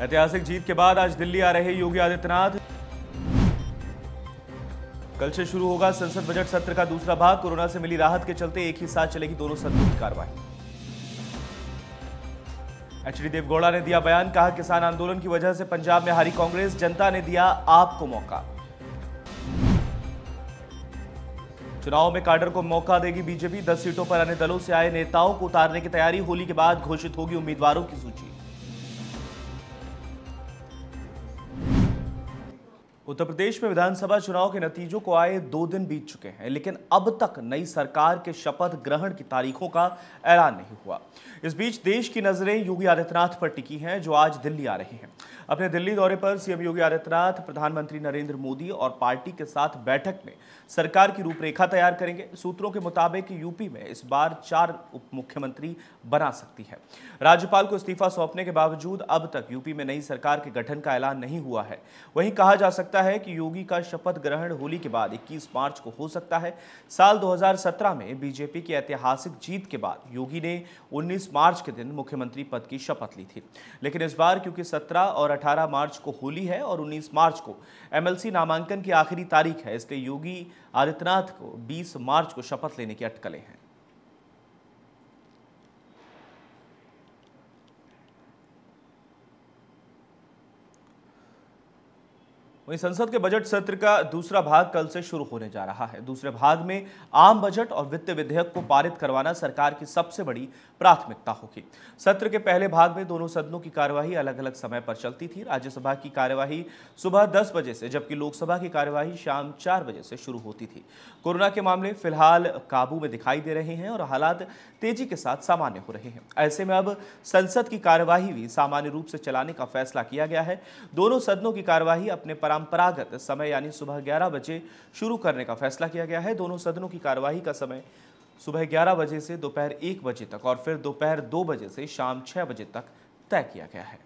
ऐतिहासिक जीत के बाद आज दिल्ली आ रहे योगी आदित्यनाथ। कल से शुरू होगा संसद बजट सत्र का दूसरा भाग। कोरोना से मिली राहत के चलते एक ही साथ चलेगी दोनों सदनों की कार्रवाई। एच डी देवगौड़ा ने दिया बयान, कहा किसान आंदोलन की वजह से पंजाब में हारी कांग्रेस। जनता ने दिया आपको मौका। चुनाव में काडर को मौका देगी बीजेपी। 10 सीटों पर अन्य दलों से आए नेताओं को उतारने की तैयारी। होली के बाद घोषित होगी उम्मीदवारों की सूची। उत्तर प्रदेश में विधानसभा चुनाव के नतीजों को आए दो दिन बीत चुके हैं, लेकिन अब तक नई सरकार के शपथ ग्रहण की तारीखों का ऐलान नहीं हुआ। इस बीच देश की नज़रें योगी आदित्यनाथ पर टिकी हैं, जो आज दिल्ली आ रहे हैं। अपने दिल्ली दौरे पर सीएम योगी आदित्यनाथ, प्रधानमंत्री नरेंद्र मोदी और पार्टी के साथ बैठक में सरकार की रूपरेखा तैयार करेंगे। सूत्रों के मुताबिक यूपी में इस बार चार उप मुख्यमंत्री बना सकती है। राज्यपाल को इस्तीफा सौंपने के बावजूद अब तक यूपी में नई सरकार के गठन का ऐलान नहीं हुआ है। वहीं कहा जा सकता है कि योगी का शपथ ग्रहण होली के बाद 21 मार्च को हो सकता है। साल 2017 में बीजेपी की ऐतिहासिक जीत के बाद योगी ने 19 मार्च के दिन मुख्यमंत्री पद की शपथ ली थी। लेकिन इस बार क्योंकि 17 और 18 मार्च को होली है और 19 मार्च को एमएलसी नामांकन की आखिरी तारीख है, इसलिए योगी आदित्यनाथ को 20 मार्च को शपथ लेने की अटकलें हैं। वहीं संसद के बजट सत्र का दूसरा भाग कल से शुरू होने जा रहा है। दूसरे भाग में आम बजट और वित्त विधेयक को पारित करवाना सरकार की सबसे बड़ी प्राथमिकता होगी। सत्र के पहले भाग में दोनों सदनों की कार्यवाही अलग अलग समय पर चलती थी। राज्यसभा की कार्यवाही सुबह 10 बजे से, जबकि लोकसभा की कार्यवाही शाम चार बजे से शुरू होती थी। कोरोना के मामले फ़िलहाल काबू में दिखाई दे रहे हैं और हालात तेज़ी के साथ सामान्य हो रहे हैं। ऐसे में अब संसद की कार्यवाही भी सामान्य रूप से चलाने का फैसला किया गया है। दोनों सदनों की कार्यवाही अपने परंपरागत समय, यानी सुबह ग्यारह बजे शुरू करने का फैसला किया गया है। दोनों सदनों की कार्यवाही का समय सुबह ग्यारह बजे से दोपहर एक बजे तक और फिर दोपहर दो बजे से शाम छह बजे तक तय किया गया है।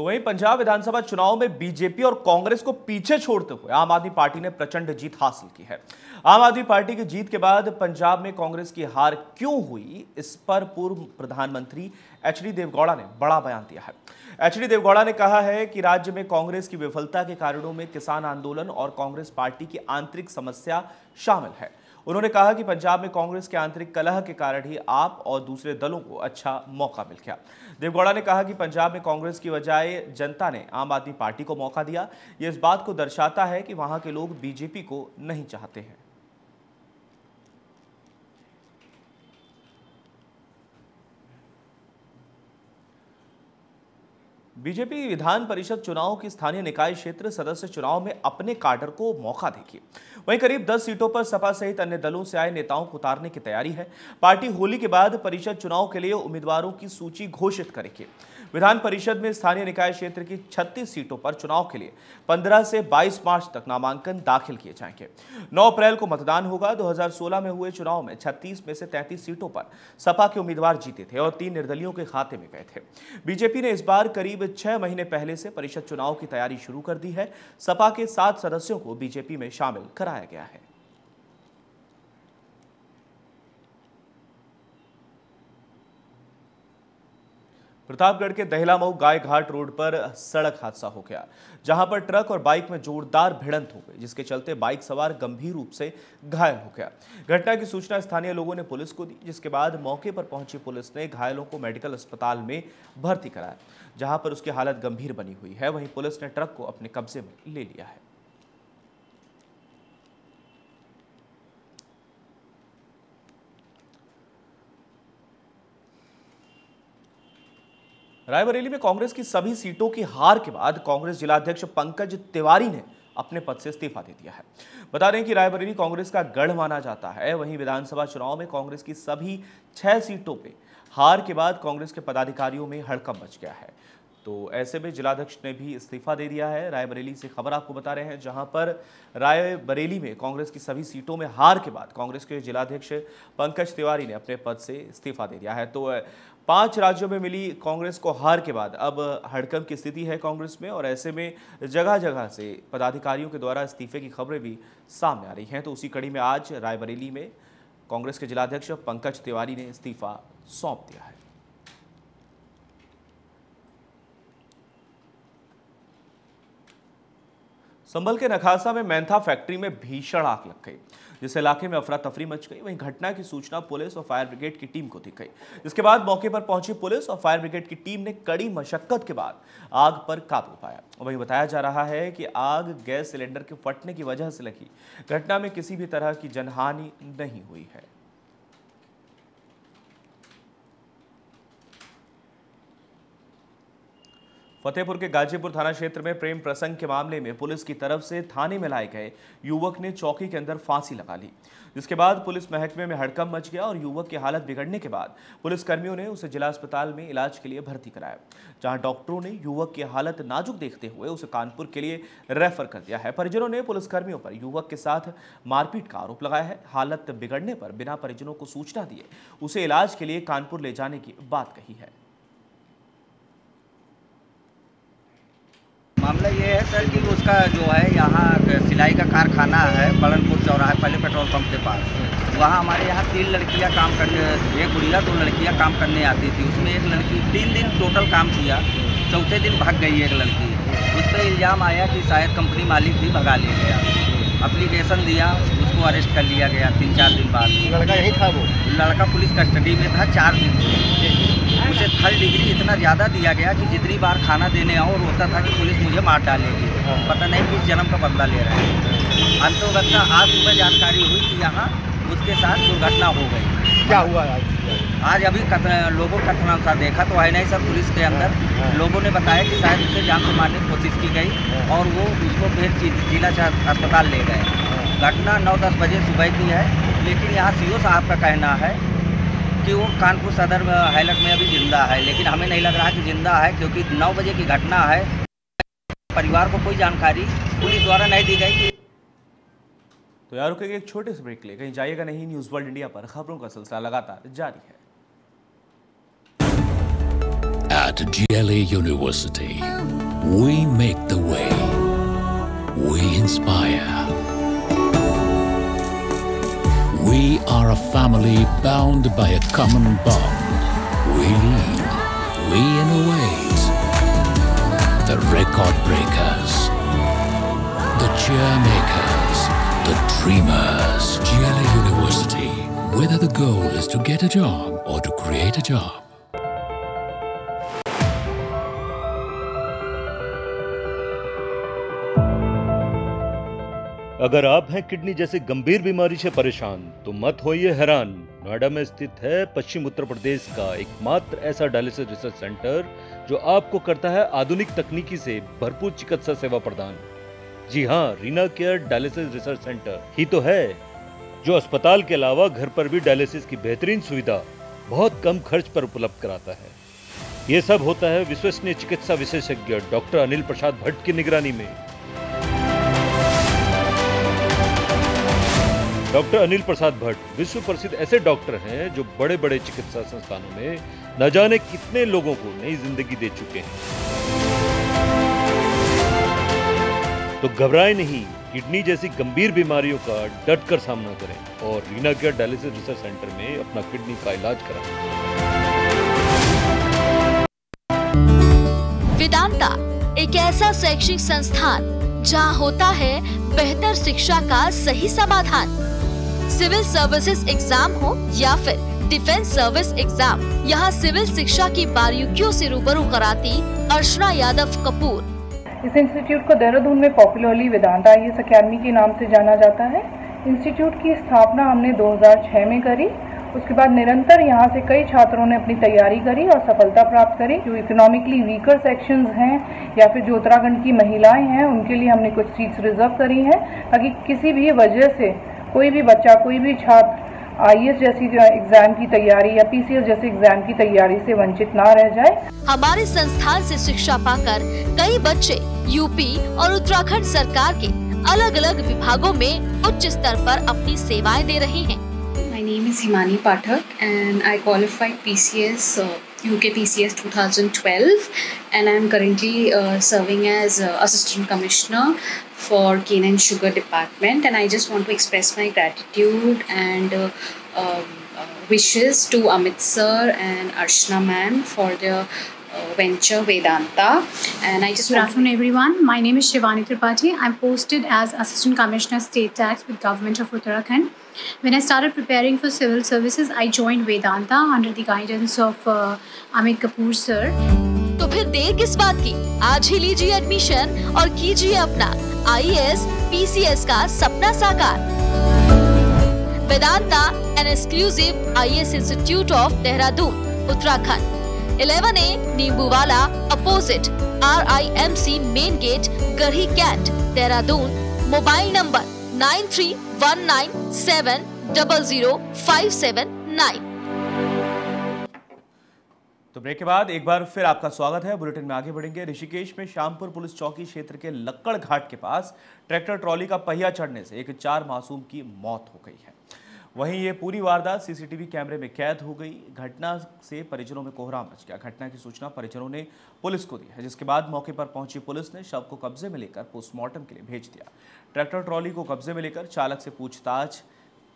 तो वहीं पंजाब विधानसभा चुनाव में बीजेपी और कांग्रेस को पीछे छोड़ते हुए आम आदमी पार्टी ने प्रचंड जीत हासिल की है। आम आदमी पार्टी की जीत के बाद पंजाब में कांग्रेस की हार क्यों हुई, इस पर पूर्व प्रधानमंत्री एच डी देवगौड़ा ने बड़ा बयान दिया है। एच डी देवगौड़ा ने कहा है कि राज्य में कांग्रेस की विफलता के कारणों में किसान आंदोलन और कांग्रेस पार्टी की आंतरिक समस्या शामिल है। उन्होंने कहा कि पंजाब में कांग्रेस के आंतरिक कलह के कारण ही आप और दूसरे दलों को अच्छा मौका मिल गया। देवगौड़ा ने कहा कि पंजाब में कांग्रेस की बजाय जनता ने आम आदमी पार्टी को मौका दिया। ये इस बात को दर्शाता है कि वहाँ के लोग बीजेपी को नहीं चाहते हैं। बीजेपी विधान परिषद चुनाव की स्थानीय निकाय क्षेत्र सदस्य चुनाव में अपने कार्डर को मौका देगी वहीं करीब 10 सीटों पर सपा सहित अन्य दलों से आए नेताओं को उतारने की तैयारी है। पार्टी होली के बाद परिषद चुनाव के लिए उम्मीदवारों की सूची घोषित करेगी। विधान परिषद में स्थानीय निकाय क्षेत्र की 36 सीटों पर चुनाव के लिए 15 से 22 मार्च तक नामांकन दाखिल किए जाएँगे। 9 अप्रैल को मतदान होगा। 2016 में हुए चुनाव में 36 में से 33 सीटों पर सपा के उम्मीदवार जीते थे और तीन निर्दलियों के खाते में गए थे। बीजेपी ने इस बार करीब छह महीने पहले से परिषद चुनाव की तैयारी शुरू कर दी है। सपा के सात सदस्यों को बीजेपी में शामिल कराया गया है। प्रतापगढ़ के दहलामऊ गाय घाट रोड पर सड़क हादसा हो गया, जहाँ पर ट्रक और बाइक में जोरदार भिड़ंत हो गई, जिसके चलते बाइक सवार गंभीर रूप से घायल हो गया। घटना की सूचना स्थानीय लोगों ने पुलिस को दी, जिसके बाद मौके पर पहुँची पुलिस ने घायलों को मेडिकल अस्पताल में भर्ती कराया, जहाँ पर उसकी हालत गंभीर बनी हुई है। वहीं पुलिस ने ट्रक को अपने कब्जे में ले लिया है। रायबरेली में कांग्रेस की सभी सीटों की हार के बाद कांग्रेस जिलाध्यक्ष पंकज तिवारी ने अपने पद से इस्तीफा दे दिया है। बता दें कि रायबरेली कांग्रेस का गढ़ माना जाता है। वहीं विधानसभा चुनाव में कांग्रेस की सभी छह सीटों पे हार के बाद कांग्रेस के पदाधिकारियों में हड़कंप मच गया है। तो ऐसे में जिलाध्यक्ष ने भी इस्तीफा दे दिया है। रायबरेली से खबर आपको बता रहे हैं, जहाँ पर रायबरेली में कांग्रेस की सभी सीटों में हार के बाद कांग्रेस के जिलाध्यक्ष पंकज तिवारी ने अपने पद से इस्तीफा दे दिया है। तो पाँच राज्यों में मिली कांग्रेस को हार के बाद। अब हड़कंप की स्थिति है कांग्रेस में और ऐसे में जगह जगह से पदाधिकारियों के द्वारा इस्तीफे की खबरें भी सामने आ रही हैं। तो उसी कड़ी में आज रायबरेली में कांग्रेस के जिलाध्यक्ष पंकज तिवारी ने इस्तीफा सौंप दिया है। संभल के नखासा में मैंथा फैक्ट्री में भीषण आग लग गई। जिस इलाके में अफरा तफरी मच गई, वहीं घटना की सूचना पुलिस और फायर ब्रिगेड की टीम को दी गई। जिसके बाद मौके पर पहुँची पुलिस और फायर ब्रिगेड की टीम ने कड़ी मशक्कत के बाद आग पर काबू पाया। वहीं बताया जा रहा है कि आग गैस सिलेंडर के फटने की वजह से लगी। घटना में किसी भी तरह की जनहानि नहीं हुई है। फतेहपुर के गाजीपुर थाना क्षेत्र में प्रेम प्रसंग के मामले में पुलिस की तरफ़ से थाने में लाए गए युवक ने चौकी के अंदर फांसी लगा ली। जिसके बाद पुलिस महकमे में हड़कम मच गया और युवक की हालत बिगड़ने के बाद पुलिस कर्मियों ने उसे जिला अस्पताल में इलाज के लिए भर्ती कराया, जहाँ डॉक्टरों ने युवक की हालत नाजुक देखते हुए उसे कानपुर के लिए रेफर कर दिया है। परिजनों ने पुलिसकर्मियों पर युवक के साथ मारपीट का आरोप लगाया है। हालत बिगड़ने पर बिना परिजनों को सूचना दिए उसे इलाज के लिए कानपुर ले जाने की बात कही है। मामला ये है सर कि उसका जो है यहाँ सिलाई का कारखाना है बड़नपुर चौराहे पहले पेट्रोल पंप के पास। वहाँ हमारे यहाँ तीन लड़कियाँ काम करने एक गुड़िया दो लड़कियाँ काम करने आती थी। उसमें एक लड़की तीन दिन टोटल काम किया चौथे दिन भाग गई एक लड़की। उस पर इल्ज़ाम आया कि शायद कंपनी मालिक भी भगा ले गया। अप्लीकेशन दिया उसको अरेस्ट कर लिया गया तीन चार दिन बाद। लड़का यही था वो? लड़का पुलिस कस्टडी में था चार दिन से। थर्ड डिग्री इतना ज़्यादा दिया गया कि जितनी बार खाना देने आओ और होता था कि पुलिस मुझे मार डालेगी। पता नहीं किस जन्म का बदला ले रहे हैं। अंतोगत्ता आज सुबह जानकारी हुई कि यहाँ उसके साथ दुर्घटना हो गई। क्या हुआ आज? आज अभी कथ, लोगों का कथनानुसार देखा तो है नहीं सर पुलिस के अंदर। लोगों ने बताया कि शायद उसे जान से मारने की कोशिश की गई और वो उसको फिर जिला अस्पताल ले गए। घटना नौ दस बजे सुबह की है लेकिन यहाँ सी साहब का कहना है कि वो कानपुर सदर हाईलट में अभी ज़िंदा है लेकिन हमें नहीं लग रहा कि ज़िंदा है क्योंकि नौ बजे की घटना है परिवार को कोई जानकारी पुलिस द्वारा नहीं दी गई कि तो यार रुकेंगे एक छोटे से ब्रेक ले कहीं जाइएगा नहीं न्यूज़ वर्ल्ड इंडिया पर खबरों का सिलसिला लगातार जारी है At GLA University, we make the way. We inspire. We are a family bound by a common bond. We lead, we innovate. The record breakers, the cheer makers, the dreamers. GLA University, whether the goal is to get a job or to create a job. अगर आप हैं kidney जैसी गंभीर बीमारी से परेशान तो मत होइए हैरान। नोएडा में स्थित है पश्चिम उत्तर प्रदेश का एकमात्र ऐसा डायलिसिस रिसर्च सेंटर, जो आपको करता है आधुनिक तकनीकी से भरपूर चिकित्सा सेवा प्रदान। जी हाँ Reena care dialysis research centre ही तो है, जो अस्पताल के अलावा घर पर भी डायलिसिस की बेहतरीन सुविधा बहुत कम खर्च पर उपलब्ध कराता है। ये सब होता है विश्वसनीय चिकित्सा विशेषज्ञ डॉक्टर अनिल प्रसाद भट्ट की निगरानी में। डॉक्टर अनिल प्रसाद भट्ट विश्व प्रसिद्ध ऐसे डॉक्टर हैं जो बड़े बड़े चिकित्सा संस्थानों में न जाने कितने लोगों को नई ज़िंदगी दे चुके हैं। तो घबराए नहीं, किडनी जैसी गंभीर बीमारियों का डट कर सामना करें और Reena care dialysis research centre में अपना किडनी का इलाज कराएँ। वेदांता, एक ऐसा शैक्षिक संस्थान जहाँ होता है बेहतर शिक्षा का सही समाधान। सिविल सर्विसेज़ एग्ज़ाम हो या फिर डिफेंस सर्विस एग्ज़ाम, यहाँ सिविल शिक्षा की बारीकियों से रूबरू कराती अर्चना यादव कपूर। इस इंस्टीट्यूट को देहरादून में पॉपुलरली वेदांता आई अकेडमी के नाम से जाना जाता है। इंस्टीट्यूट की स्थापना हमने 2006 में करी। उसके बाद निरंतर यहाँ से कई छात्रों ने अपनी तैयारी करी और सफलता प्राप्त करी। जो इकोनॉमिकली वीकर सेक्शंस हैं या फिर जो उत्तराखंड की महिलाएँ हैं, उनके लिए हमने कुछ सीट्स रिज़र्व करी हैं। ताकि किसी भी वजह से कोई भी बच्चा कोई भी छात्र आईएएस जैसी एग्ज़ाम की तैयारी या पीसीएस जैसे एग्ज़ाम की तैयारी से वंचित ना रह जाए। हमारे संस्थान से शिक्षा पाकर कई बच्चे यूपी और उत्तराखंड सरकार के अलग अलग विभागों में उच्च स्तर पर अपनी सेवाएँ दे रहे हैं। My name is Himani Pathak and I qualified PCS uh, UK PCS 2012 and I am currently uh, serving as uh, Assistant Commissioner for Cane and Sugar Department and I just want to express my gratitude and uh, um, uh, wishes to Amit sir and Arshna ma'am for their venture Vedanta and I just Good want afternoon, everyone. My name is Shivani Tripathi. I'm posted as Assistant Commissioner State Tax with Government of Uttarakhand. When I started preparing for civil services, I joined Vedanta under the guidance of uh, Amit Kapoor sir. तो फिर देर किस बात की आज ही लीजिए admission और कीजिए अपना आईएएस पीसीएस का सपना साकार Vedanta an exclusive IAS institute of Dehradun Uttarakhand 11 A, Nimbuwala, opposite R I M C main gate Garhi cantt, Dehradun, mobile number, nine three one nine seven double zero five seven nine. तो break के बाद एक बार फिर आपका स्वागत है। Bulletin में आगे बढ़ेंगे। ऋषिकेश में श्यामपुर पुलिस चौकी क्षेत्र के लक्कड़ घाट के पास ट्रैक्टर ट्रॉली का पहिया चढ़ने से एक चार मासूम की मौत हो गई है। वहीं ये पूरी वारदात सीसीटीवी कैमरे में कैद हो गई। घटना से परिजनों में कोहराम मच गया। घटना की सूचना परिजनों ने पुलिस को दी है, जिसके बाद मौके पर पहुँची पुलिस ने शव को कब्जे में लेकर पोस्टमार्टम के लिए भेज दिया। ट्रैक्टर ट्रॉली को कब्जे में लेकर चालक से पूछताछ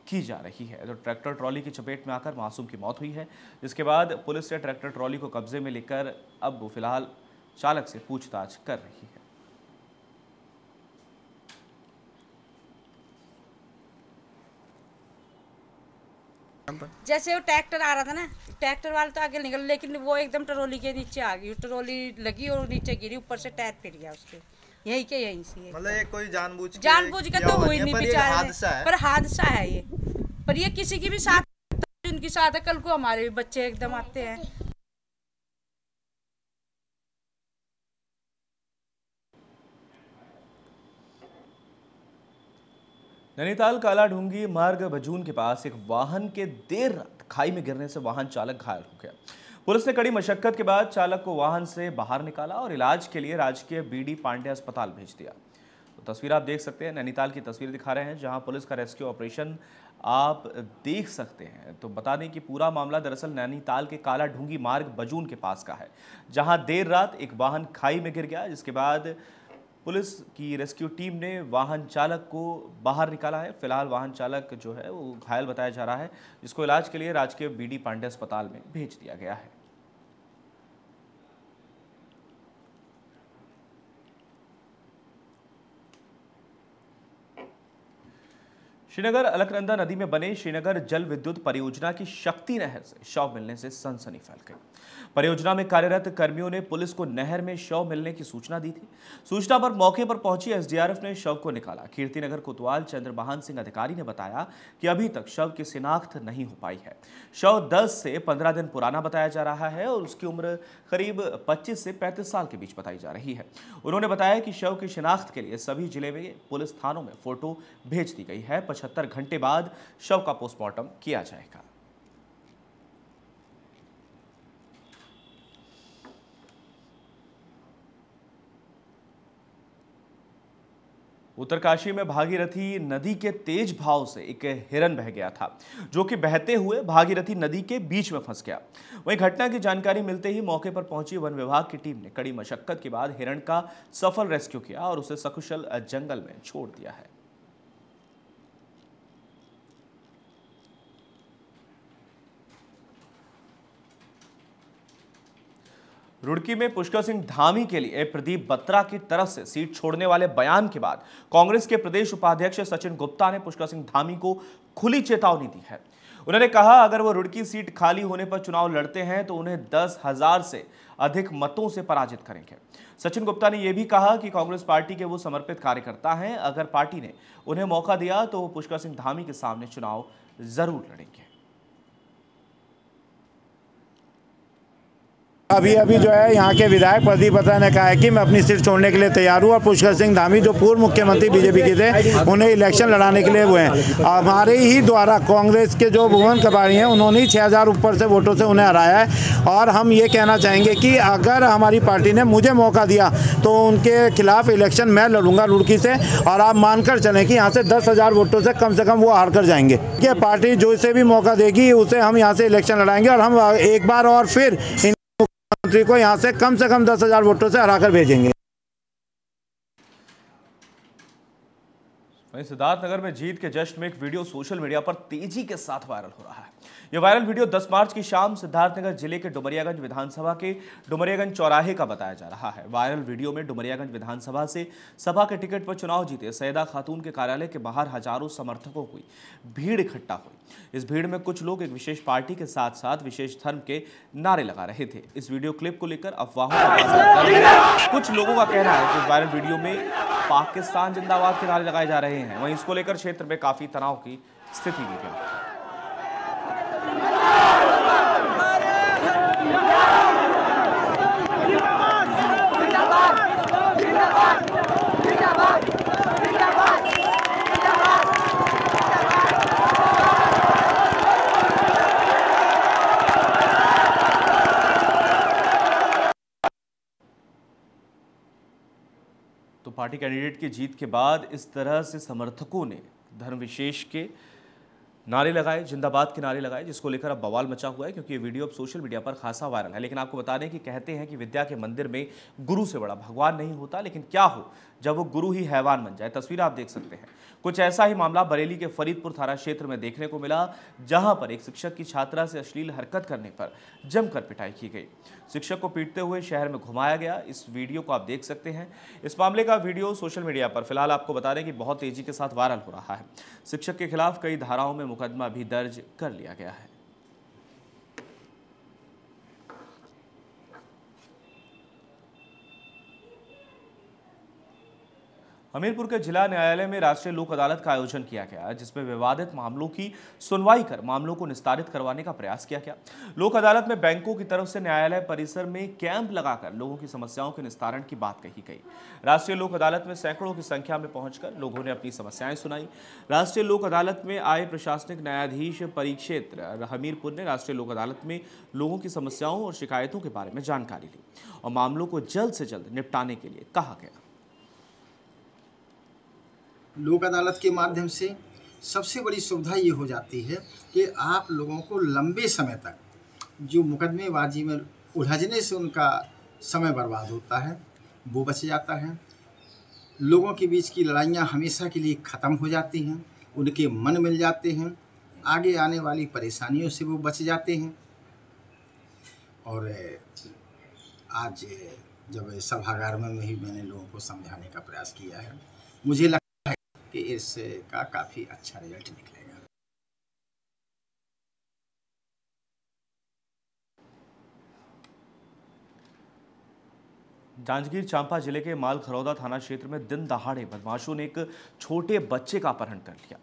की जा रही है। तो ट्रैक्टर ट्रॉली की चपेट में आकर मासूम की मौत हुई है, जिसके बाद पुलिस ने ट्रैक्टर ट्रॉली को कब्जे में लेकर अब फ़िलहाल चालक से पूछताछ कर रही है। जैसे वो ट्रैक्टर आ रहा था ना ट्रैक्टर वाले तो आगे निकल लेकिन वो एकदम ट्रोली के नीचे आ गई। ट्रोली लगी और नीचे गिरी ऊपर से टायर फिर गया उसके। यही के यही से। मतलब ये कोई जानबूझ जानबूझ के तो हुई नहीं बेचारे पर हादसा है ये। पर ये किसी की भी साथ उनकी साथ है कल को हमारे भी बच्चे एकदम आते हैं। नैनीताल काला ढूँगी मार्ग बजून के पास एक वाहन के देर रात खाई में गिरने से वाहन चालक घायल हो गया। पुलिस ने कड़ी मशक्कत के बाद चालक को वाहन से बाहर निकाला और इलाज के लिए राजकीय बीडी पांडे अस्पताल भेज दिया। तो तस्वीर आप देख सकते हैं, नैनीताल की तस्वीर दिखा रहे हैं, जहाँ पुलिस का रेस्क्यू ऑपरेशन आप देख सकते हैं। तो बता दें कि पूरा मामला दरअसल नैनीताल के काला ढूँगी मार्ग बजून के पास का है, जहाँ देर रात एक वाहन खाई में गिर गया, जिसके बाद पुलिस की रेस्क्यू टीम ने वाहन चालक को बाहर निकाला है। फ़िलहाल वाहन चालक जो है, वो घायल बताया जा रहा है, जिसको इलाज के लिए राजकीय बीडी पांडे अस्पताल में भेज दिया गया है। श्रीनगर अलकनंदा नदी में बने श्रीनगर जल विद्युत परियोजना की शक्ति नहर से शव मिलने से सनसनी फैल गई। परियोजना में कार्यरत कर्मियों ने पुलिस को नहर में शव मिलने की सूचना दी थी। सूचना पर मौके पर पहुँची एसडीआरएफ ने शव को निकाला। कीर्तिनगर कोतवाल चंद्रबहान सिंह अधिकारी ने बताया कि अभी तक शव की शिनाख्त नहीं हो पाई है। शव 10 से 15 दिन पुराना बताया जा रहा है और उसकी उम्र करीब 25 से 35 साल के बीच बताई जा रही है। उन्होंने बताया कि शव की शिनाख्त के लिए सभी ज़िले में पुलिस थानों में फ़ोटो भेज दी गई है। पचहत्तर घंटे बाद शव का पोस्टमार्टम किया जाएगा। उत्तरकाशी में भागीरथी नदी के तेज भाव से एक हिरन बह गया था, जो कि बहते हुए भागीरथी नदी के बीच में फंस गया। वहीं घटना की जानकारी मिलते ही मौके पर पहुँची वन विभाग की टीम ने कड़ी मशक्कत के बाद हिरण का सफल रेस्क्यू किया और उसे सकुशल जंगल में छोड़ दिया है। रुड़की में पुष्कर सिंह धामी के लिए प्रदीप बत्रा की तरफ़ से सीट छोड़ने वाले बयान के बाद कांग्रेस के प्रदेश उपाध्यक्ष सचिन गुप्ता ने पुष्कर सिंह धामी को खुली चेतावनी दी है। उन्होंने कहा, अगर वो रुड़की सीट खाली होने पर चुनाव लड़ते हैं तो उन्हें दस हज़ार से अधिक मतों से पराजित करेंगे। सचिन गुप्ता ने यह भी कहा कि कांग्रेस पार्टी के वो समर्पित कार्यकर्ता हैं, अगर पार्टी ने उन्हें मौका दिया तो वो पुष्कर सिंह धामी के सामने चुनाव ज़रूर लड़ेंगे। अभी अभी जो है, यहाँ के विधायक प्रदीप बत्रा ने कहा है कि मैं अपनी सीट छोड़ने के लिए तैयार हूँ और पुष्कर सिंह धामी, जो पूर्व मुख्यमंत्री बीजेपी के थे, उन्हें इलेक्शन लड़ाने के लिए हुए हैं। हमारे ही द्वारा कांग्रेस के जो भुवन कबाड़ी हैं, उन्होंने ही छः हज़ार ऊपर से वोटों से उन्हें हराया है और हम ये कहना चाहेंगे कि अगर हमारी पार्टी ने मुझे मौका दिया तो उनके खिलाफ इलेक्शन मैं लड़ूँगा रुड़की से और आप मानकर चलें कि यहाँ से दस वोटों से कम से कम वो हार कर जाएँगे। कि पार्टी जो इसे भी मौका देगी, उसे हम यहाँ से इलेक्शन लड़ाएँगे और हम एक बार और फिर मंत्री को यहाँ से कम से कम दस हज़ार वोटों से हरा कर भेजेंगे। वहीं सिद्धार्थनगर में जीत के जश्न में एक वीडियो सोशल मीडिया पर तेज़ी के साथ वायरल हो रहा है। यह वायरल वीडियो 10 मार्च की शाम सिद्धार्थनगर ज़िले के डुमरियागंज विधानसभा के डुमरियागंज चौराहे का बताया जा रहा है। वायरल वीडियो में डुमरियागंज विधानसभा से सभा के टिकट पर चुनाव जीते सैदा खातून के कार्यालय के बाहर हज़ारों समर्थकों की भीड़ इकट्ठा हुई। इस भीड़ में कुछ लोग एक विशेष पार्टी के साथ साथ विशेष धर्म के नारे लगा रहे थे। इस वीडियो क्लिप को लेकर अफवाहों का कुछ लोगों का कहना है कि वायरल वीडियो में पाकिस्तान जिंदाबाद के नारे लगाए जा रहे हैं। वहीं इसको लेकर क्षेत्र में काफ़ी तनाव की स्थिति भी है। पार्टी कैंडिडेट की जीत के बाद इस तरह से समर्थकों ने धर्म विशेष के नारे लगाए, जिंदाबाद के नारे लगाए, जिसको लेकर अब बवाल मचा हुआ है क्योंकि ये वीडियो अब सोशल मीडिया पर खासा वायरल है। लेकिन आपको बता दें कि कहते हैं कि विद्या के मंदिर में गुरु से बड़ा भगवान नहीं होता, लेकिन क्या हो? जब वो गुरु ही हैवान बन जाए। तस्वीर आप देख सकते हैं। कुछ ऐसा ही मामला बरेली के फरीदपुर थाना क्षेत्र में देखने को मिला, जहाँ पर एक शिक्षक की छात्रा से अश्लील हरकत करने पर जमकर पिटाई की गई। शिक्षक को पीटते हुए शहर में घुमाया गया। इस वीडियो को आप देख सकते हैं। इस मामले का वीडियो सोशल मीडिया पर फ़िलहाल आपको बता दें कि बहुत तेज़ी के साथ वायरल हो रहा है। शिक्षक के खिलाफ कई धाराओं में मुकदमा भी दर्ज कर लिया गया है। हमीरपुर के जिला न्यायालय में राष्ट्रीय लोक अदालत का आयोजन किया गया, जिसमें विवादित मामलों की सुनवाई कर मामलों को निस्तारित करवाने का प्रयास किया गया। लोक अदालत में बैंकों की तरफ़ से न्यायालय परिसर में कैंप लगाकर लोगों की समस्याओं के निस्तारण की बात कही गई। राष्ट्रीय लोक अदालत में सैकड़ों की संख्या में पहुंचकर लोगों ने अपनी समस्याएँ सुनाई। राष्ट्रीय लोक अदालत में आए प्रशासनिक न्यायाधीश परिक्षेत्र हमीरपुर ने राष्ट्रीय लोक अदालत में लोगों की समस्याओं और शिकायतों के बारे में जानकारी ली और मामलों को जल्द से जल्द निपटाने के लिए कहा गया। लोक अदालत के माध्यम से सबसे बड़ी सुविधा ये हो जाती है कि आप लोगों को लंबे समय तक जो मुकदमेबाजी में उलझने से उनका समय बर्बाद होता है, वो बच जाता है। लोगों के बीच की लड़ाइयाँ हमेशा के लिए ख़त्म हो जाती हैं, उनके मन मिल जाते हैं, आगे आने वाली परेशानियों से वो बच जाते हैं। और, आज जब सभागार में ही मैंने लोगों को समझाने का प्रयास किया है, मुझे लग कि इसका काफ़ी अच्छा रिज़ल्ट निकलेगा। जांजगीर चांपा ज़िले के माल खरौदा थाना क्षेत्र में दिन दहाड़े बदमाशों ने एक छोटे बच्चे का अपहरण कर लिया।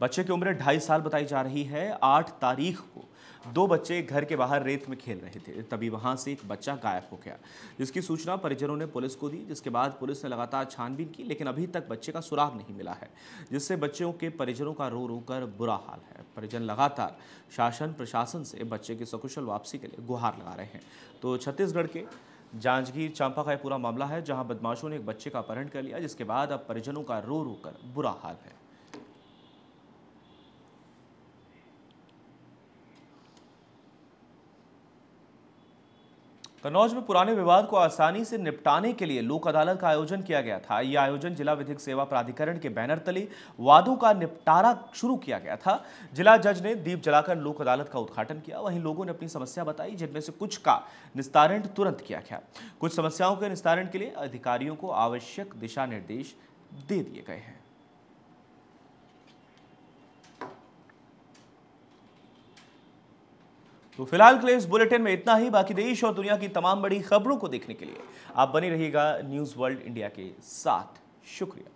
बच्चे की उम्र ढाई साल बताई जा रही है। आठ तारीख को दो बच्चे घर के बाहर रेत में खेल रहे थे। तभी वहाँ से एक बच्चा गायब हो गया, जिसकी सूचना परिजनों ने पुलिस को दी, जिसके बाद पुलिस ने लगातार छानबीन की, लेकिन अभी तक बच्चे का सुराग नहीं मिला है, जिससे बच्चों के परिजनों का रो रो कर बुरा हाल है। परिजन लगातार शासन, प्रशासन से बच्चे की सकुशल वापसी के लिए गुहार लगा रहे हैं। तो छत्तीसगढ़ के जांजगीर चांपा का यह पूरा मामला है, जहाँ बदमाशों ने एक बच्चे का अपहरण कर लिया, जिसके बाद अब परिजनों का रो रो कर बुरा हाल है। कन्नौज में पुराने विवाद को आसानी से निपटाने के लिए लोक अदालत का आयोजन किया गया था। यह आयोजन जिला विधिक सेवा प्राधिकरण के बैनर तले वादों का निपटारा शुरू किया गया था। जिला जज ने दीप जलाकर लोक अदालत का उद्घाटन किया। वहीं लोगों ने अपनी समस्या बताई, जिनमें से कुछ का निस्तारण तुरंत किया गया। कुछ समस्याओं के निस्तारण के लिए अधिकारियों को आवश्यक दिशा निर्देश दे दिए गए हैं। तो फ़िलहाल के लिए इस बुलेटिन में इतना ही। बाकी देश और दुनिया की तमाम बड़ी खबरों को देखने के लिए आप बनी रहिएगा न्यूज़ वर्ल्ड इंडिया के साथ। शुक्रिया।